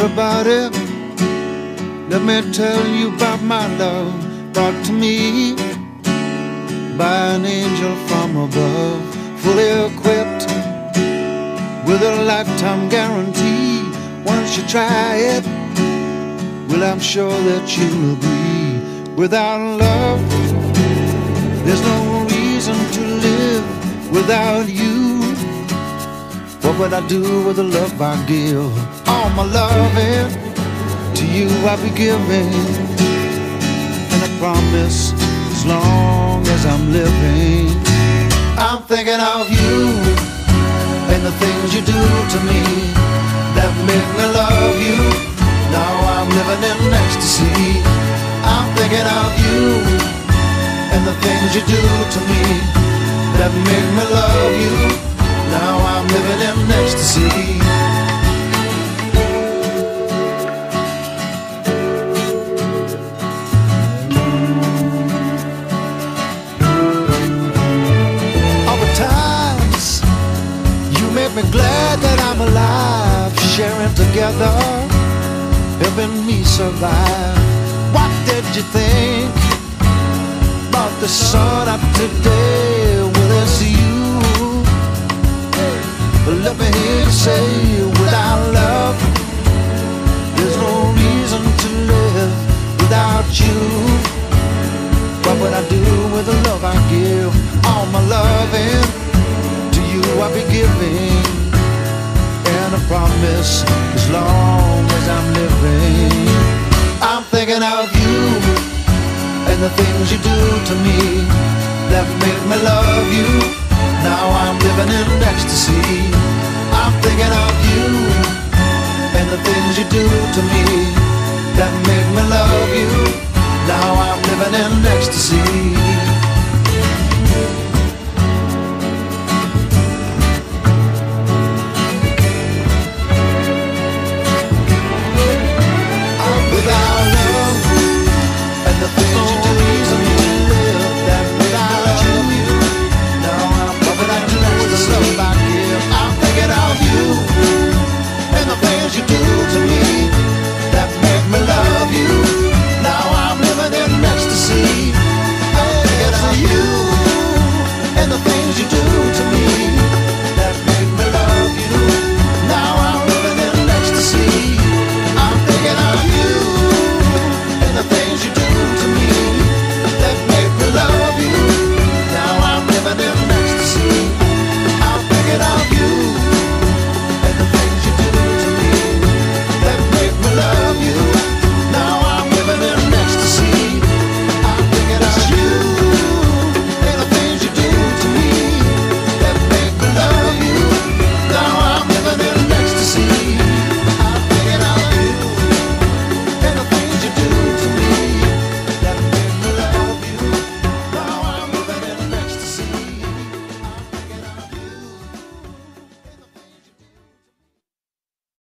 everybody. Let me tell you about my love brought to me by an angel from above, fully equipped with a lifetime guarantee. Once you try it, well, I'm sure that you'll agree. Without love, there's no reason to live without you. What would I do with the love I give? All my loving to you I'll be giving. And I promise as long as I'm living, I'm thinking of you and the things you do to me that make me love you. Now I'm living in ecstasy. I'm thinking of you and the things you do to me that make me love you. Now I'm living in ecstasy. Me glad that I'm alive, sharing together, helping me survive. What did you think about the sun up today? Well, it's you. Let me hear you say, thinking of you and the things you do to me that make me love you. Now I'm living in ecstasy. I'm thinking of you and the things you do to me that make me love you. Now I'm living in ecstasy.